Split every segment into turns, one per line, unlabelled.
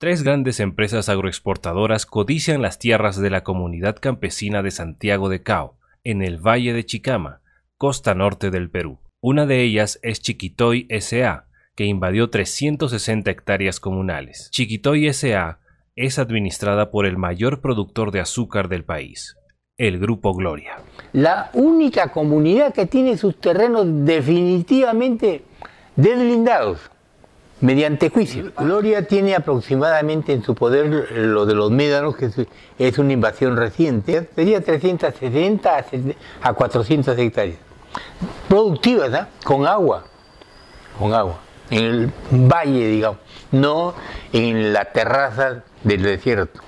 Tres grandes empresas agroexportadoras codician las tierras de la comunidad campesina de Santiago de Cao, en el Valle de Chicama, costa norte del Perú. Una de ellas es Chiquitoy S.A., que invadió 360 hectáreas comunales. Chiquitoy S.A. es administrada por el mayor productor de azúcar del país, el Grupo Gloria.
La única comunidad que tiene sus terrenos definitivamente deslindados mediante juicio. Gloria tiene aproximadamente en su poder lo de los médanos, que es una invasión reciente, sería 360 a 400 hectáreas. Productivas, ¿eh? con agua, con agua, en el valle, digamos, no en la terraza del desierto.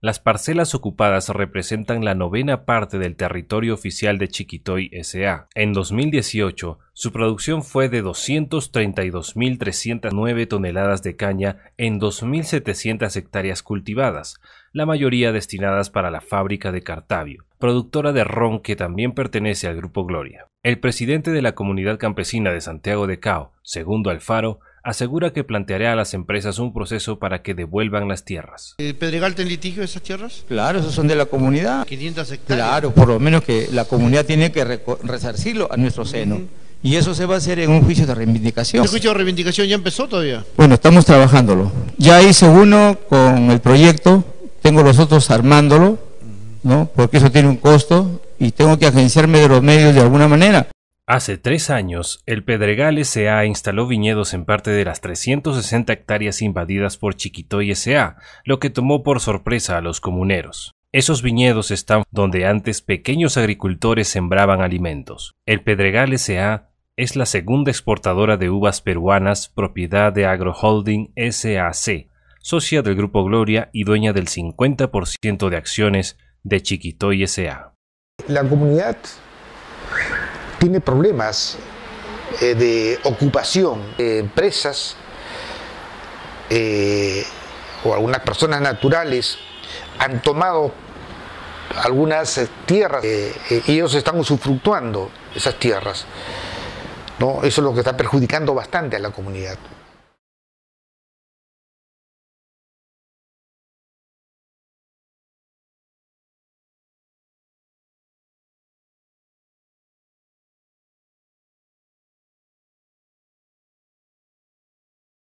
Las parcelas ocupadas representan la novena parte del territorio oficial de Chiquitoy S.A. En 2018, su producción fue de 232.309 toneladas de caña en 2.700 hectáreas cultivadas, la mayoría destinadas para la fábrica de Cartavio, productora de ron que también pertenece al Grupo Gloria. El presidente de la comunidad campesina de Santiago de Cao, segundo Alfaro, asegura que planteará a las empresas un proceso para que devuelvan las tierras.
¿El Pedregal tiene litigio esas tierras?
Claro, esos son de la comunidad.
500 hectáreas.
Claro, por lo menos que la comunidad tiene que resarcirlo a nuestro seno. Y eso se va a hacer en un juicio de reivindicación.
¿El juicio de reivindicación ya empezó todavía?
Bueno, estamos trabajándolo. Ya hice uno con el proyecto, tengo los otros armándolo, ¿no? Porque eso tiene un costo y tengo que agenciarme de los medios de alguna manera.
Hace tres años, el Pedregal S.A. instaló viñedos en parte de las 360 hectáreas invadidas por Chiquitoy S.A., lo que tomó por sorpresa a los comuneros. Esos viñedos están donde antes pequeños agricultores sembraban alimentos. El Pedregal S.A. es la segunda exportadora de uvas peruanas propiedad de Agroholding S.A.C., socia del Grupo Gloria y dueña del 50% de acciones de Chiquitoy S.A.
La comunidad tiene problemas eh, de ocupación. empresas eh, o algunas personas naturales han tomado algunas eh, tierras y ellos están usufructuando esas tierras. ¿no? Eso es lo que está perjudicando bastante a la comunidad.